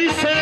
दिसे